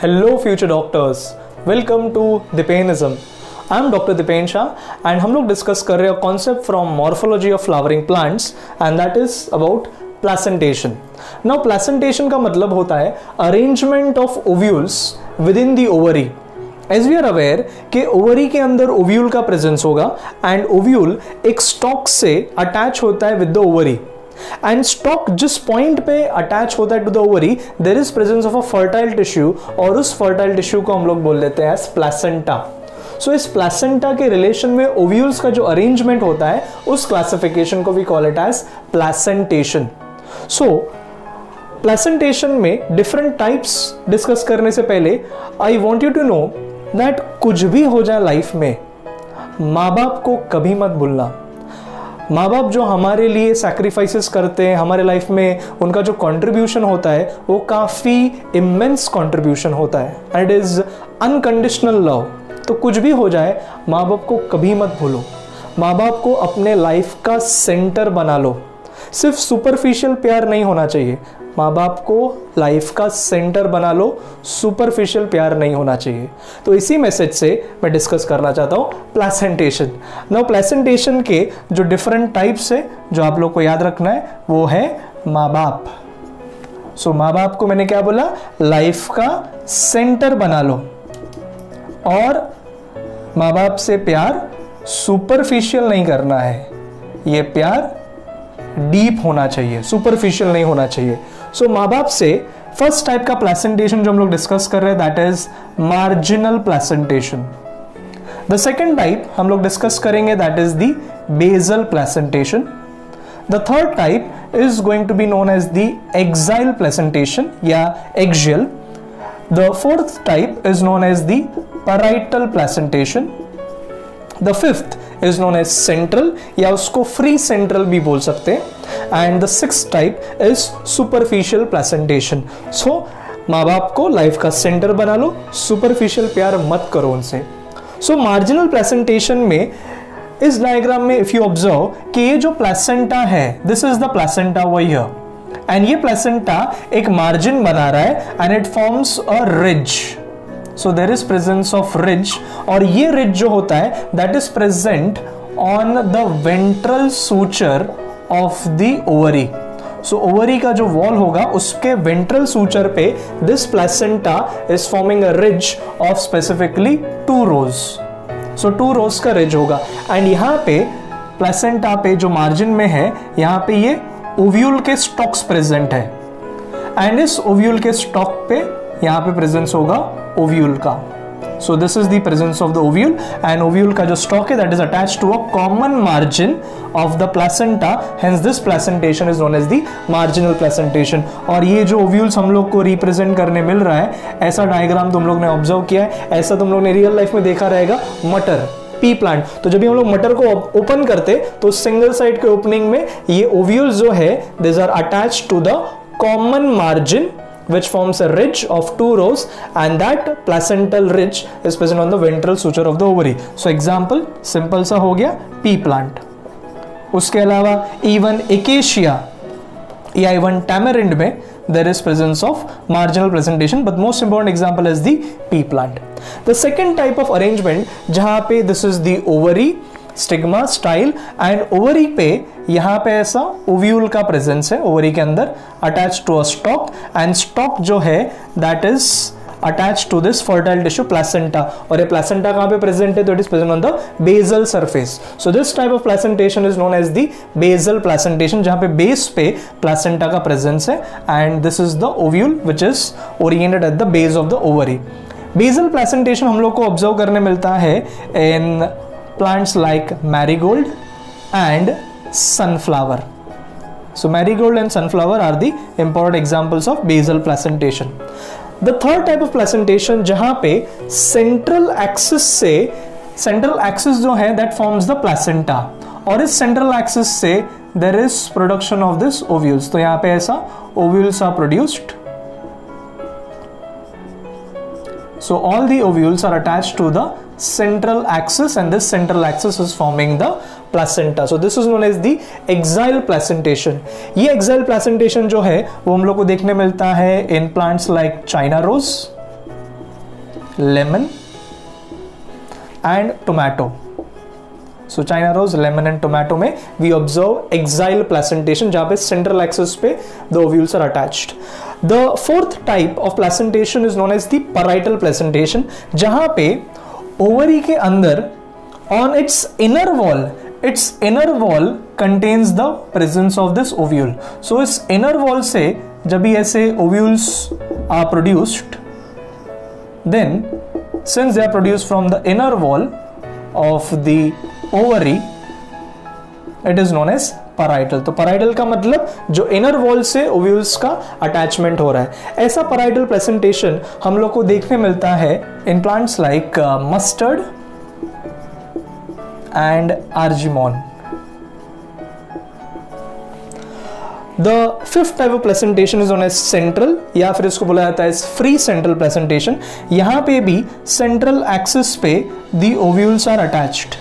Hello future doctors welcome to Dipenism I am doctor Dipen Shah and हम लोग discuss कर रहे हैं concept from morphology of flowering plants and that is about placentation now placentation का मतलब होता है arrangement of ovules within the ovary as we are aware कि ओवरी के अंदर ओव्यूल का प्रेजेंस होगा एंड ओव्यूल एक स्टॉक से अटैच होता है with the ovary and stalk जिस पॉइंट पे अटैच होता है to the ovary there is presence of a fertile tissue और उस फर्टाइल टिश्यू को हम लोग बोल देते हैं प्लासेंटा सो इस प्लासेंटा के रिलेशन में ओव्यूल्स का जो अरेंजमेंट होता है, उस क्लासिफिकेशन को we call it as placentation so placentation में डिफरेंट टाइप्स डिस्कस करने से पहले I want you to know that कुछ भी हो जाए लाइफ में, माँ बाप को कभी मत भूलना। माँ बाप जो हमारे लिए सैक्रिफाइसेस करते हैं, हमारे लाइफ में उनका जो कंट्रीब्यूशन होता है, वो काफ़ी इमेंस कंट्रीब्यूशन होता है। एंड इज़ अनकंडीशनल लव तो कुछ भी हो जाए माँ बाप को कभी मत भूलो। माँ बाप को अपने लाइफ का सेंटर बना लो। सिर्फ़ सुपरफिशियल प्यार नहीं होना चाहिए। माँ बाप को लाइफ का सेंटर बना लो सुपरफिशियल प्यार नहीं होना चाहिए। तो इसी मैसेज से मैं डिस्कस करना चाहता हूँ प्लेसेंटेशन नो प्लेसेंटेशन के जो डिफरेंट टाइप्स है, जो आप लोग को याद रखना है, वो है माँ बाप सो माँ बाप को मैंने क्या बोला? लाइफ का सेंटर बना लो। और माँ बाप से प्यार सुपरफिशियल नहीं करना है। ये प्यार डीप होना चाहिए सुपरफिशियल नहीं होना चाहिए। सो so, माँ बाप से फ़र्स्ट टाइप का प्लेसेंटेशन जो हम लोग डिस्कस कर रहे हैं that is marginal placentation the second type हम लोग डिस्कस करेंगे that is the basal placentation the third type is going to be known as the axile placentation या axial the fourth type is known as the parietal placentation the fifth is known as central या उसको free central भी बोल सकते हैं। And the six type is superficial placentation so माँ बाप को लाइफ का सेंटर बना लो सुपरफिशियल प्यार मत करो उनसे। सो मार्जिनल प्लेसेंटेशन में इस डायग्राम में इफ़ यू ऑब्ज़र्व कि ये जो प्लेसेंटा है दिस इज़ द प्लेसेंटा वही है एंड ये प्लेसेंटा एक मार्जिन बना रहा है and it forms a ridge so there is presence of ridge और ये रिज जो होता है that is present on the ventral suture of the ovary so ovary का जो वॉल होगा, उसके वेंट्रल सूचर पे this placenta is forming a ridge of specifically two rows so two rows का रिज होगा. एंड यहाँ पे प्लेसेंटा पे जो मार्जिन में है, यहाँ पे ये ओव्यूल के स्टॉक्स प्रेजेंट है. एंड इस ओव्यूल के स्टॉक पे यहाँ पे प्रेजेंस होगा ओव्यूल का। So this is the presence of the ovule and ovule का जो स्टॉक है that is attach to a common margin of the placenta hence this placentation is known as the marginal placentation और ये जो ovules हम लोग को represent करने मिल रहा है, ऐसा डायग्राम तुम लोग ने ऑब्ज़र्व किया है, ऐसा तुम लोग ने रियल लाइफ में देखा रहेगा, मटर पी प्लांट तो जब हम लोग मटर को ओपन करते तो सिंगल साइड के ओपनिंग में ये ओव्यूल्स जो है this are attach to the common margin which forms a ridge of two rows and that placental ridge is present on the ventral suture of the ovary. So example simple सा हो गया pea plant. उसके अलावा even acacia या even tamarind में there is presence of marginal presentation but most important example is the pea plant. The second type of arrangement जहाँ पे this is the ovary stigma style and ovary पे यहाँ पे ऐसा ovule का presence है ovary के अंदर attach to a stalk and stalk जो है that is attach to this fertile tissue placenta और ये प्लेसेंटा कहाँ पे प्रेजेंट है? तो it is present on the basal surface so this type of placentation is known as the basal placentation जहाँ पे बेस पे प्लेसेंटा का प्रेजेंस है and this is the ovule which is oriented at the base of the ovary basal placentation हम लोग को observe करने मिलता है इन plants like marigold and sunflower. So marigold and sunflower are the important examples of basal placentation. The third type of placentation जहाँ पे central axis से central axis जो है that forms the placenta और इस central axis से there is production of this ovules. तो यहाँ पे ऐसा ovules are produced. So all the ovules are attached to the central axis and this central axis is forming the placenta so this is known as the exile placentation ये exile placentation जो है वो हम लोग को देखने मिलता है in plants like china rose lemon and tomato so China rose lemon and tomato में वी ऑब्ज़र्व एक्साइल प्लेसेंटेशन जहाँ पे सेंट्रल एक्सेस पे the ovules are attached the fourth type of placentation is known as the parietal placentation जहाँ पे ovary के अंदर on its inner wall its inner wall contains the presence of this ovule so इस inner wall से जब भी ऐसे ovules are produced then since they are produce from the inner wall of the ovary it is known as parietal तो parietal का मतलब जो inner wall से ओव्यूल्स का अटैचमेंट हो रहा है। ऐसा पराइटल प्रेजेंटेशन हम लोग को देखने मिलता है in plants like mustard and argemone the fifth type of presentation is known as central या फिर इसको बोला जाता है फ्री सेंट्रल प्रेजेंटेशन यहाँ पे भी सेंट्रल एक्सिस पे दी ओव्यूल्स आर अटैच्ड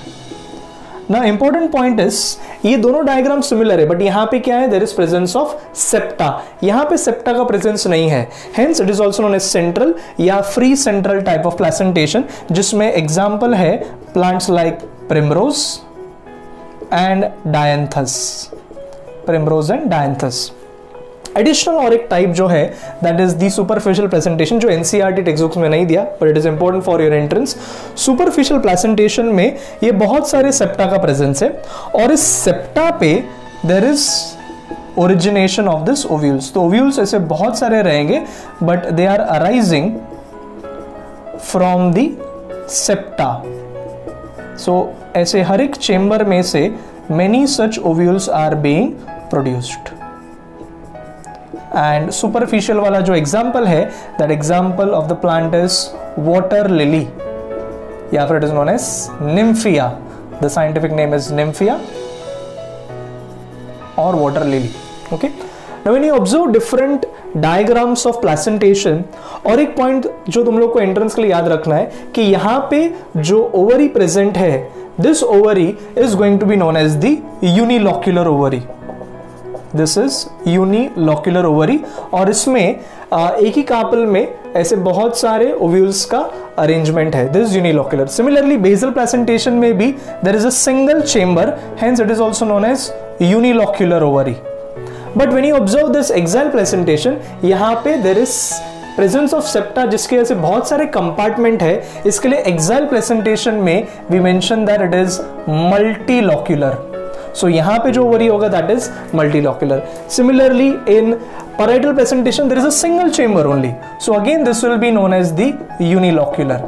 ना इंपॉर्टेंट पॉइंट इज़ ये दोनों डायग्राम सिमिलर है बट यहाँ पे क्या है? There is presence of septa यहाँ पे सेप्टा का प्रेजेंस नहीं है. Hence it is also known as central या free central type of placentation जिसमें एग्ज़ाम्पल है plants like primrose and dianthus primrose and dianthus additional और एक टाइप जो है that is the superficial presentation जो एनसीईआरटी टेक्स्ट में नहीं दिया but it is important for your entrance superficial presentation में ये बहुत सारे सेप्टा का प्रेजेंस है, और इस सेप्टा पे there is origination of this ovules तो ओव्यूल्स ऐसे बहुत सारे रहेंगे but they are arising from the septa so ऐसे हर एक चेंबर में से many such ovules are being produced and superficial वाला जो एग्ज़ाम्पल है that example of the plant is water lily या फिर it is known as nymphaea the scientific name is nymphaea और water lily okay now, when you observe different diagrams और एक point जो तुम लोग को एंट्रेंस के लिए याद रखना है, कि यहाँ पे जो ओवरी प्रेजेंट है this ovary is going to be known as the unilocular ovary this is unilocular ovary और इसमें एक ही कापल में ऐसे बहुत सारे ओव्यूल्स का अरेंजमेंट है। This unilocular similarly basal presentation में भी there is a single chamber hence it is also known as unilocular ovary but when you observe this axile presentation यहाँ पे there is presence of septa जिसके ऐसे बहुत सारे compartment है। इसके लिए एक्साइल प्रेजेंटेशन में we mention that it is multilocular so यहाँ पे जो वरी होगा that is multilocular similarly in parietal presentation there is a single chamber only so again this will be known as the unilocular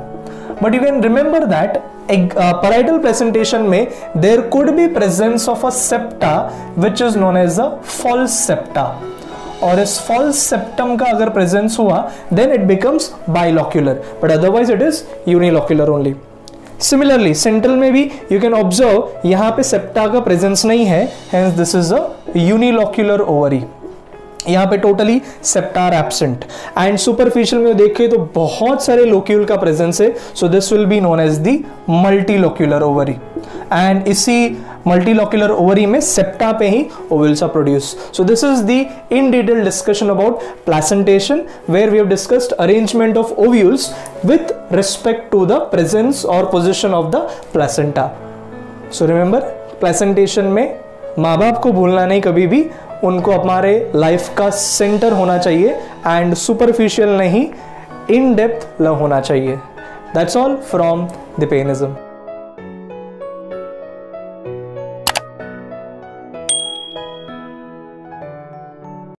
but you can remember that parietal presentation में there could be presence of a septa which is known as a false septa और इस false septum का अगर presence हुआ then it becomes bilocular but otherwise it is unilocular only similarly central में भी you can observe यहाँ पे septa का प्रेजेंस नहीं है hence this is a unilocular ovary यहाँ पे totally septa are absent and superficial में देखें तो बहुत सारे लोक्यूल का प्रेजेंस है so this will be known as the multilocular ovary and इसी मल्टीलोक्यूलर ओवरी में सेप्टा पे ही ovules are produce so this is the in detail discussion about placentation where we have discussed arrangement of ovules with respect to the presence or position of the placenta. So remember placentation में माँ बाप को भूलना नहीं, कभी भी उनको हमारे लाइफ का सेंटर होना चाहिए एंड सुपरफिशियल नहीं इन डेप्थ लव होना चाहिए दैट्स ऑल फ्रॉम द पेनिज्म